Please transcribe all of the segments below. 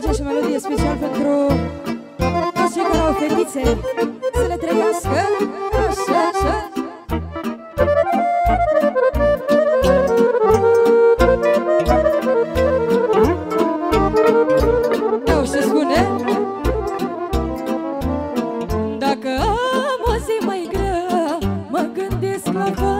aceeași melodie special pentru toți cei care au fetițe Să le trăiască așa, așa. Iau și spune Dacă am o zi mai grea Mă gândesc la fata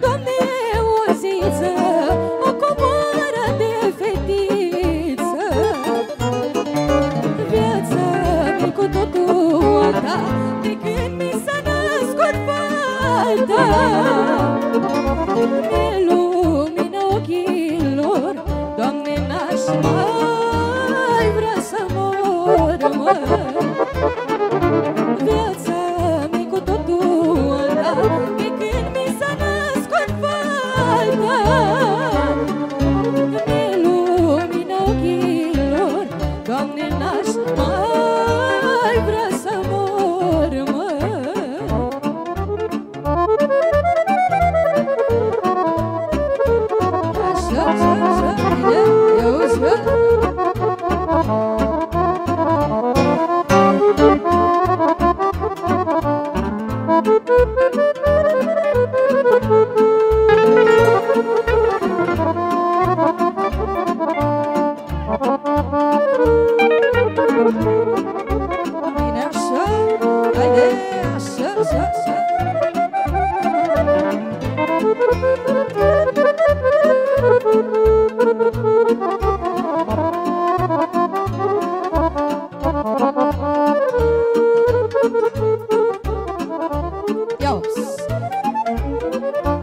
Doamne, o ziță, o comoară de fetiță. Viața mi cu totul alta, de când mi s-a născut fata. Mi lumina ochilor, Doamne, n-aș mai vrea să mor, mă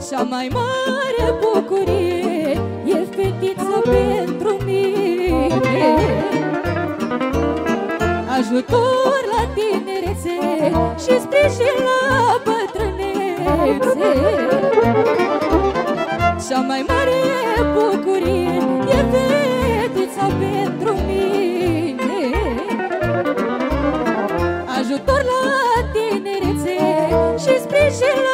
Cea mai mare bucurie E fetiță pentru mine Ajutor la tinerețe Și sprijin la bătrânețe. Cea mai mare bucurie E fetița pentru mine. Ajutor la tinerețe Și sprijin la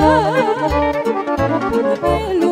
Pe